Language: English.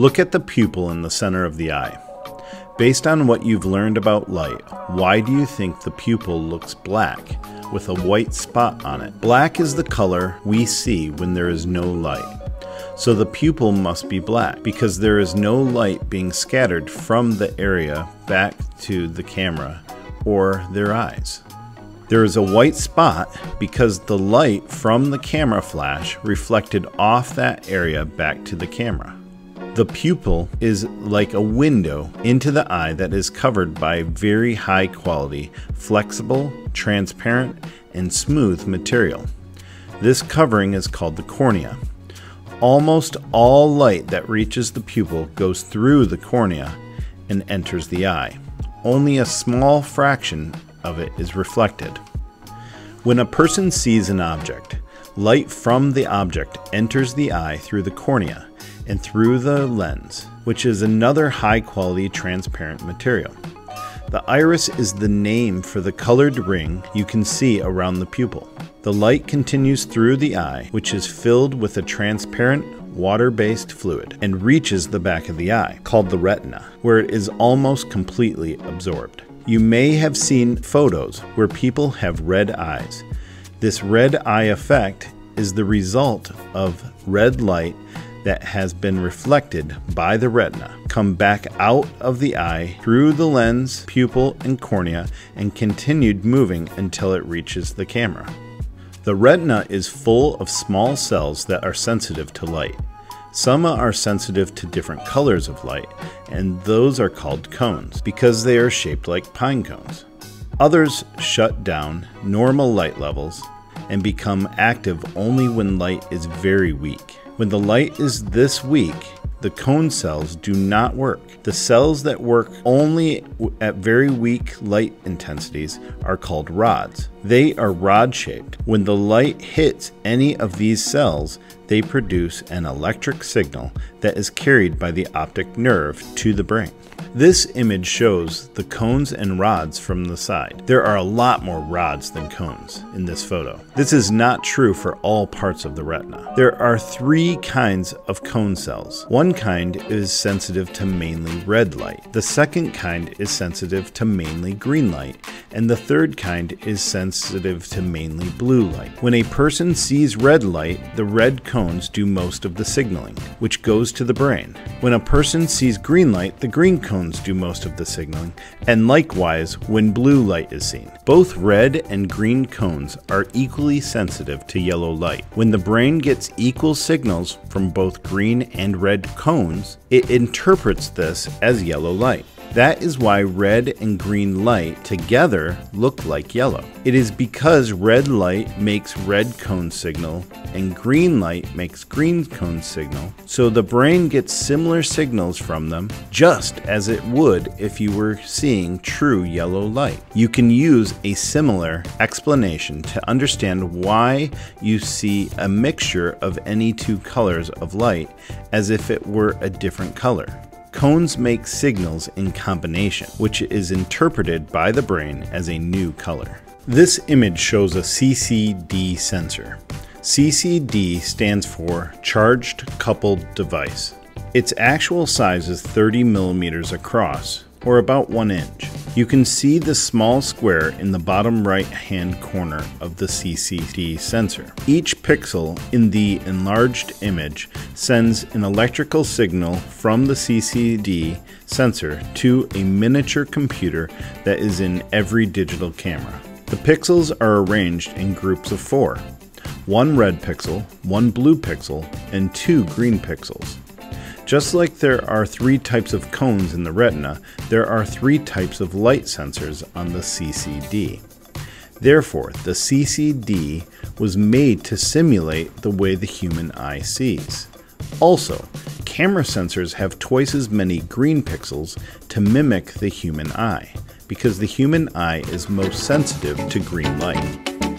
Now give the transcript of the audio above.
Look at the pupil in the center of the eye. Based on what you've learned about light, why do you think the pupil looks black with a white spot on it? Black is the color we see when there is no light. So the pupil must be black because there is no light being scattered from the area back to the camera or their eyes. There is a white spot because the light from the camera flash reflected off that area back to the camera. The pupil is like a window into the eye that is covered by very high quality, flexible, transparent, and smooth material. This covering is called the cornea. Almost all light that reaches the pupil goes through the cornea and enters the eye. Only a small fraction of it is reflected. When a person sees an object, light from the object enters the eye through the cornea and through the lens, which is another high quality transparent material. The iris is the name for the colored ring you can see around the pupil. The light continues through the eye, which is filled with a transparent water based fluid, and reaches the back of the eye, called the retina, where it is almost completely absorbed. You may have seen photos where people have red eyes. This red eye effect is the result of red light that has been reflected by the retina come back out of the eye through the lens, pupil, and cornea and continued moving until it reaches the camera. The retina is full of small cells that are sensitive to light. Some are sensitive to different colors of light, and those are called cones because they are shaped like pine cones. Others shut down normal light levels and become active only when light is very weak. When the light is this weak, the cone cells do not work. The cells that work only at very weak light intensities are called rods. They are rod shaped. When the light hits any of these cells, they produce an electric signal that is carried by the optic nerve to the brain. This image shows the cones and rods from the side. There are a lot more rods than cones in this photo. This is not true for all parts of the retina. There are three kinds of cone cells. One kind is sensitive to mainly red light. The second kind is sensitive to mainly green light. And the third kind is sensitive to mainly blue light. When a person sees red light, the red cones do most of the signaling, which goes to the brain. When a person sees green light, the green cones do most of the signaling, and likewise when blue light is seen. Both red and green cones are equally sensitive to yellow light. When the brain gets equal signals from both green and red cones, it interprets this as yellow light. That is why red and green light together look like yellow. It is because red light makes red cone signal and green light makes green cone signal, so the brain gets similar signals from them just as it would if you were seeing true yellow light. You can use a similar explanation to understand why you see a mixture of any two colors of light as if it were a different color. Cones make signals in combination, which is interpreted by the brain as a new color. This image shows a CCD sensor. CCD stands for Charged Coupled Device. Its actual size is 30 millimeters across, or about 1 inch. You can see the small square in the bottom right hand corner of the CCD sensor. Each pixel in the enlarged image sends an electrical signal from the CCD sensor to a miniature computer that is in every digital camera. The pixels are arranged in groups of four one red pixel, one blue pixel, and two green pixels. Just like there are three types of cones in the retina, there are three types of light sensors on the CCD. Therefore, the CCD was made to simulate the way the human eye sees. Also, camera sensors have twice as many green pixels to mimic the human eye, because the human eye is most sensitive to green light.